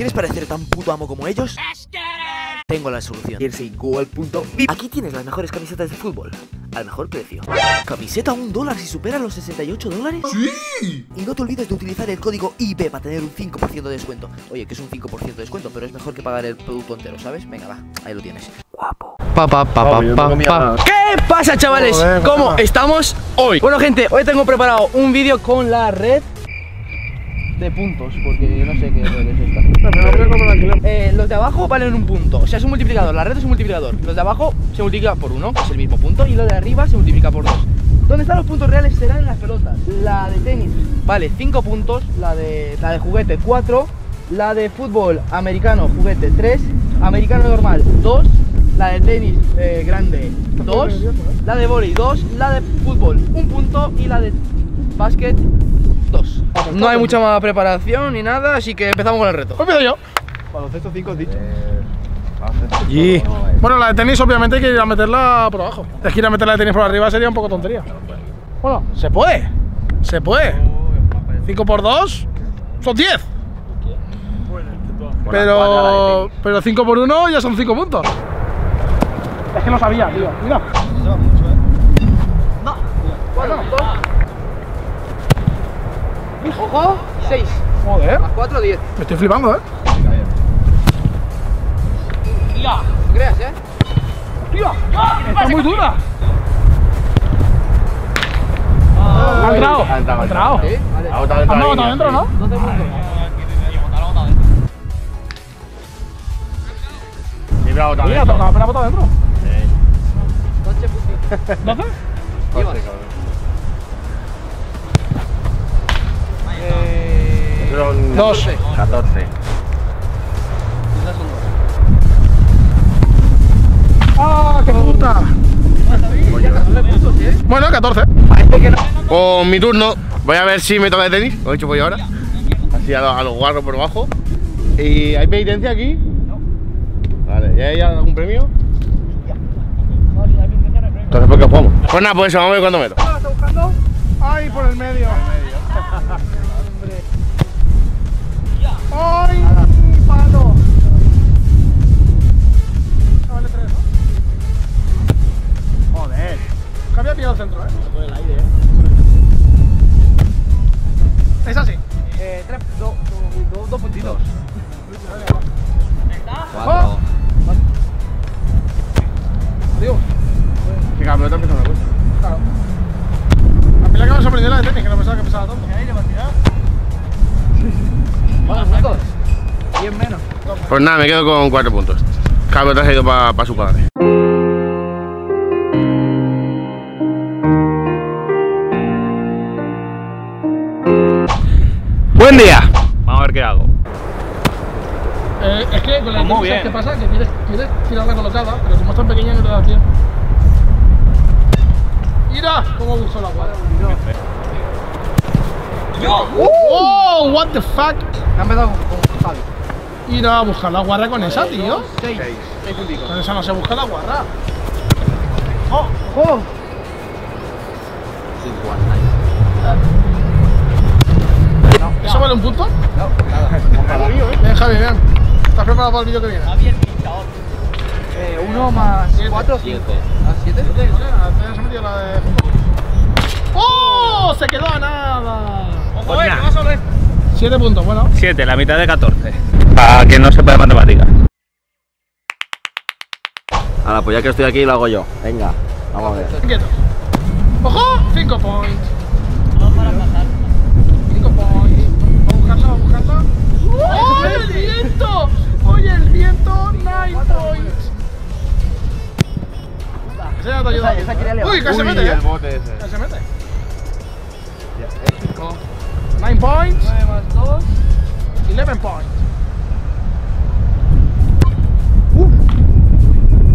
¿Quieres parecer tan puto amo como ellos? Tengo la solución. CSGO.vip Aquí tienes las mejores camisetas de fútbol al mejor precio. ¿Camiseta a un dólar si supera los 68 dólares? ¡Sí! Y no te olvides de utilizar el código IP para tener un 5% de descuento. Oye, que es un 5% de descuento, pero es mejor que pagar el producto entero, ¿sabes? Venga, va, ahí lo tienes. Guapo. Pa, pa, pa, pa, pa, pa. ¿Qué pasa, chavales? Joder, ¿Cómo estamos hoy? Bueno, gente, hoy tengo preparado un vídeo con la red de puntos, porque no sé qué red es esta. Eh, los de abajo valen un punto, o sea, es un multiplicador. La red es un multiplicador. Los de abajo se multiplica por uno, que es el mismo punto, y los de arriba se multiplica por dos. ¿Dónde están los puntos reales? Serán en las pelotas. La de tenis vale 5 puntos, la de, la de juguete 4, la de fútbol americano juguete 3, americano normal 2, la de tenis eh, grande 2, la de vóley 2, la de fútbol 1 punto y la de básquet 2. No hay mucha más preparación ni nada, así que empezamos con el reto. Pues empiezo yo. Baloncesto 5 has dicho. Y bueno, la de tenis obviamente hay que ir a meterla por abajo. Es que ir a meter la de tenis por arriba sería un poco tontería. Bueno, se puede. Se puede. 5 por 2 son 10. Pero pero 5 por 1 ya son 5 puntos. Es que lo sabía, tío. Mira. Bueno, dos. Ojo, 6. Joder. Más 4, 10. Me estoy flipando, ¿eh? No creas, eh. Tío, está muy dura. Ha entrado. Ha entrado, Ha entrado. Sí, vale. Ha botado Ha dentro de la botado línea, dentro, sí. ¿no? 12 puntos. Siempre ha botado Mira, dentro. toca, pero ha botado dentro. Doce puntitos. ¿12? Ibas. Hostia, cabrón. Son Dos. 14. quizás son dos. ¡Ah, qué puta! Bueno, 14. Con mi turno, voy a ver si me toca de tenis, lo he hecho voy ahora. Así a, lo- a los guarros por abajo. ¿Y hay penitencia aquí? No. Vale, ¿y hay algún premio? Entonces, ¿por qué jugamos? Pues nada, pues eso, vamos a ver cuándo meto. ¿Está buscando? Ay, por el medio. Cada pelota empieza una cosa. Claro. A mí la que me sorprendió la de tenis, que no pensaba que pesaba tanto. ¿Cuántos puntos? 10 menos. Pues nada, me quedo con cuatro puntos. Cada pelota se ha ido para su padre. Buen día. Vamos a ver qué hago. Eh, es que con la Muy tenis, ¿sabes bien. qué pasa? Que quieres, quieres tirarla colocada, pero como es tan pequeña no te da tiempo. Mira cómo usó la guarda. ¡Oh! ¿What the fuck? Ha empezado con, con Javi. Ir a buscar la guarda con esa, tío. 6. 6 puntitos. Con esa no se busca la guarda. ¡Ojo! ¿Eso vale un punto? No, nada. Bien, Javi, bien. ¿Estás preparado para el vídeo que viene? Eh, 1 más Siete. 4, 5. ¿Ah, 7? Vale, te has metido la de fútbol. ¡Oh! Se quedó a nada. Pues nada. Siete puntos, bueno. 7, la mitad de 14. Para quien no sepa de matemáticas. Ahora, pues ya que estoy aquí, lo hago yo. Venga, vamos a ver. ¡Ojo! 5 points. Esa- quería levantar. Uy, casi se Uy, mete, el eh. bote ese. Casi se mete. 9 points. 9 más 2. 11 points. Uf.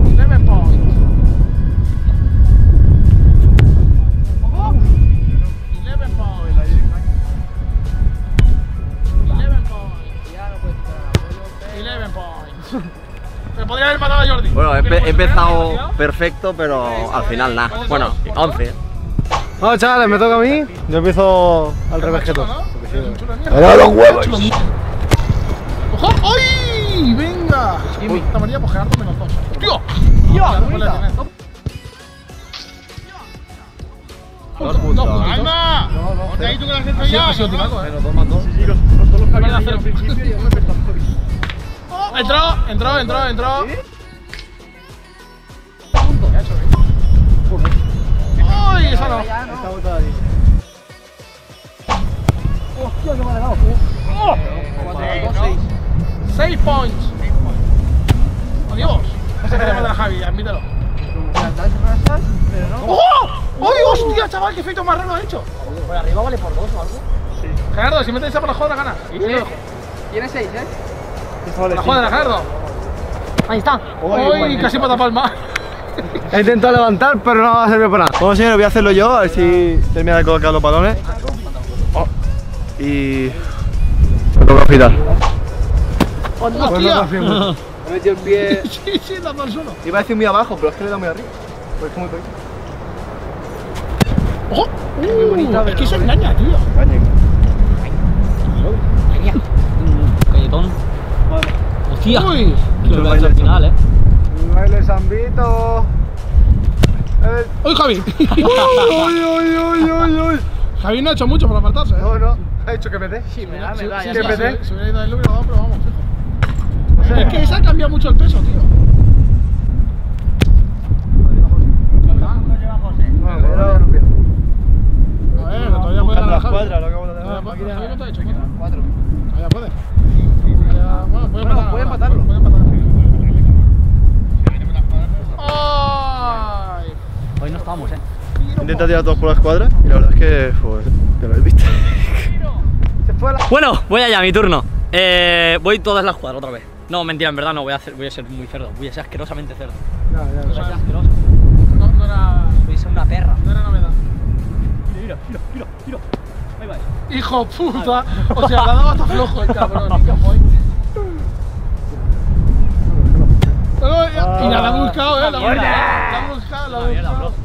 11 points. Empezado tío? perfecto, pero al final nada. Bueno, 11. Vamos chavales, me toca a mí. Yo empiezo al revés. ¿no? Mierda. ¡Pero los huevos! ¡Ojo! ¡Ay! ¡Venga! Esta amarilla, pues Gerardo menos dos. Bonita! tienes. Dos puntos. ¡Alma! Ponte ahí tú que lo has hecho ya. sido tiraco, eh. Pero dos más dos. Había que hacer- Oh, entró, entró, entró, entró. ¡Ay! Esa no. Seis points. Adiós. Ese queremos de la Javi, admítelo. ¡Oh! ¡Ay, hostia, chaval! ¡Qué efecto más raro ha hecho! Por arriba vale por dos o algo. Gerardo, si metes esa por la jugada, gana. Tiene seis, ¿eh? Por la jugada, Gerardo. Ahí está. ¡Ay! Casi para palmar. He intentado levantar, pero no va a servir para nada. Bueno, señores, voy a hacerlo yo, a ver si termina de colocar los balones. Oh. Y. Me toca afilar. ¡Hostia! He metido el pie. Sí, sí, al suelo. Iba a decir muy abajo, pero es que le da muy arriba. Pues es muy poquito. ¡Ojo! Uh, es que se engaña, tío. Galletón. Hostia. Uy. Que lo he hecho al final, eh. Baile Zambito. Eh, ¡Uy, Javi! ¡Uy, uy, uy, uy, uy! Javi no ha hecho mucho para apartarse, ¿eh? No, no, ha dicho que mete. Sí, me da, me da. sí, está. sí, Si hubiera ido a él, lo hubiera dado, pero vamos, fijo. Es que esa cambia mucho el peso, tío. Bueno, pero no A ver, todavía puede ganar las Javi. cuadras, lo acabo de Todavía dar. puede- Javi, ¿cuánto ha hecho? Bueno, puede Bueno, empatar. puede empatarlo. Puede empatar. ¡Ay! No estábamos, eh. Intenta tirar todos por la escuadra y la verdad es que, pues, que lo la. Bueno, voy allá, mi turno. Eh, voy todas las cuadras otra vez. No, mentira, en verdad no, voy a, hacer, voy a ser muy cerdo. Voy a ser asquerosamente cerdo. O sea, Asqueroso. no, no era, Voy a ser una perra. no era novedad. Mira, mira, mira, mira. Ahí va. Hijo puta. O sea, le ha dado hasta flojo el cabrón. No, ya- Y la ha buscado, eh. La buscado, la ha buscado, la ha buscado.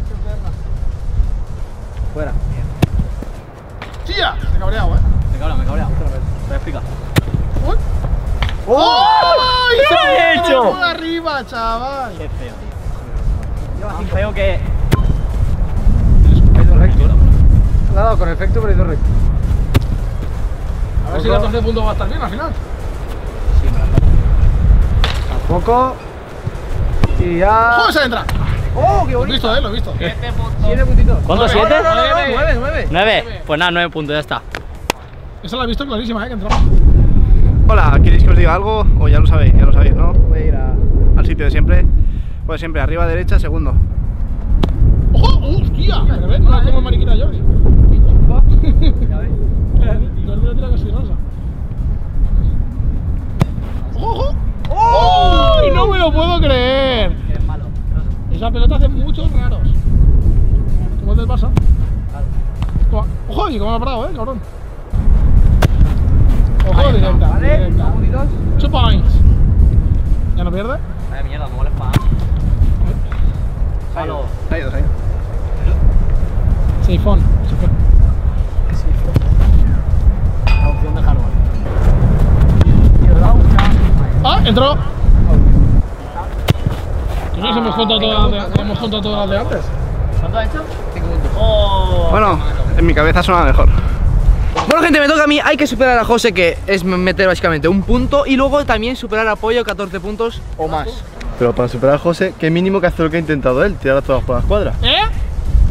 Fuera. ¡Tía! Se ha cabreado, eh. Me cabrea, me cabrea. Te voy a explicar. Uy. ¡Ay! ¿Qué he viene hecho? arriba, chaval. Qué feo, tío. Así feo que. Le ha dado con efecto, pero ha ido recto. A ver si 14 puntos va a estar bien al final. Tampoco. Y ya. ¡Joder, se entra! ¡Oh, qué Lo he bonito! visto, eh, lo he visto. Siete puntitos. ¿Cuánto? Nueve. ¿Siete? No, no, no, nueve, nueve. ¿Nueve? Pues nada, nueve puntos, ya está. Esa la he visto clarísima, eh, que entraba. Hola, ¿queréis que os diga algo? O ya lo sabéis, ya lo sabéis, ¿no? Voy a ir a- al sitio de siempre. Pues siempre, arriba, derecha, segundo. ¡Ojo! ¡Hostia! Al revés, no como mariquita Jordi. Jordi lo tira casi rosa. ¡Ojo, ojo! ¡Ay, no me lo puedo creer! Esa pelota hace muchos raros. Como el del Barça. Toma. ¡Ojo! ¿Y cómo ha parado, eh, cabrón? Hemos contado todas las de- hemos contado todas las de antes. ¿Cuánto ha hecho? Cinco puntos. Oh. Bueno, en mi cabeza suena mejor. Bueno, gente, me toca a mí. Hay que superar a José, que es meter básicamente un punto. Y luego también superar a Pollo, 14 puntos o más. Pero para superar a José, ¿qué mínimo que hace lo que ha intentado él? Tirar todas por la escuadra. ¿Eh?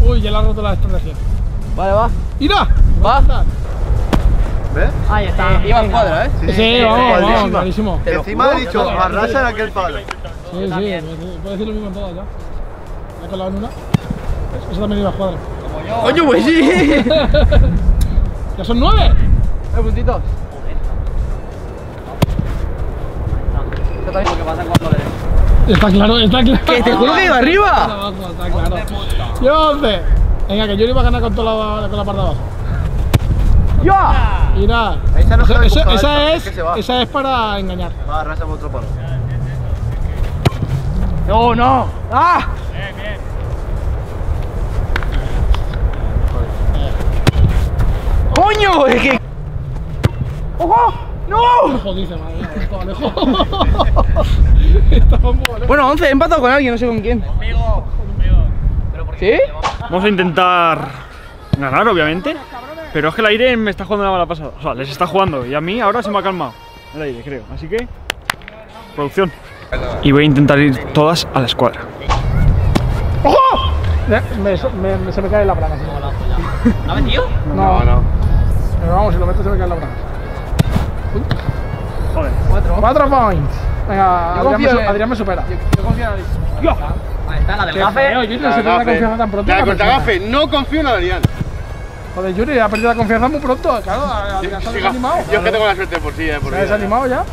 Uy, ya le ha roto la estrategia. Vale, va. ¡Mira! Va. ¿Ves? Ahí está. Iba en cuadra, ¿eh? Sí, vamos, vamos, cuadrísima. clarísimo. Encima ha dicho, arrasa en aquel palo. Sí, sí, puedo decir lo mismo en todas ya. ¿Le he colado en una? Eso también iba a cuadra. Coño, pues sí. ¡Ya son nueve! Nueve puntitos. Lo que pasa cuando le. Está claro, está claro. Que te juro que iba arriba. Abajo, Está claro. Lleva 11. Venga, que yo iba a ganar con, toda la, con la parte de abajo. ¡Ya! Mira. Esa no Esa, es, esa es para engañar. Va, arrasa por otro palo. No, no. ¡Ah! ¡Coño! Es que. ¡Ojo! ¡No! Jodice, madre mía, estaba lejos. Estaba muy lejos. Bueno, 11, he empatado con alguien, no sé con quién. ¿Sí? Vamos a intentar ganar, obviamente. Pero es que el aire me está jugando la mala pasada. O sea, les está jugando. Y a mí ahora se me ha calmado el aire, creo. Así que. Producción. Y voy a intentar ir todas a la escuadra. ¡Ojo! Me, me- me- se me cae la braga. sí. ¿La ha metido? No, no. Pero vamos, si lo meto se me cae la braga. Joder. Cuatro points. Venga, Yo Adrián me, confío su- en- Adrián me supera. Yo confío en Alicia. Ahí está, la del gafe. no confianza tan pronto. La contra gafe, no confío en Adrián. Joder, Yuri, ha perdido la confianza muy pronto. Claro, Adrián se ha Yo desanimado. yo es que tengo la suerte por sí, eh, por Se ha vida. desanimado ya.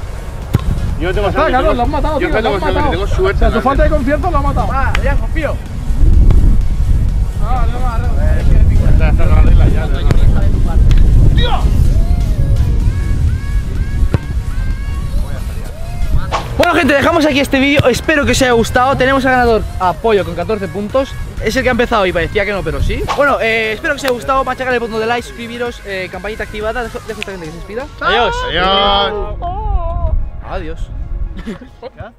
Yo tengo Está, suerte. claro, lo has matado, Yo tío. Lo tengo suerte, matado. tengo O suerte. sea, tu en falta de confianza lo ha matado. Va, Adrián, confío. Ah, la ya, no, no. Bueno gente, dejamos aquí este vídeo, espero que os haya gustado Tenemos al ganador Apoyo con 14 puntos Es el que ha empezado y parecía que no, pero sí Bueno, eh, espero que os haya gustado, machacar el botón de like, suscribiros, eh, campanita activada Dejo, dejo esta gente que se despida Adiós. Adiós. Adiós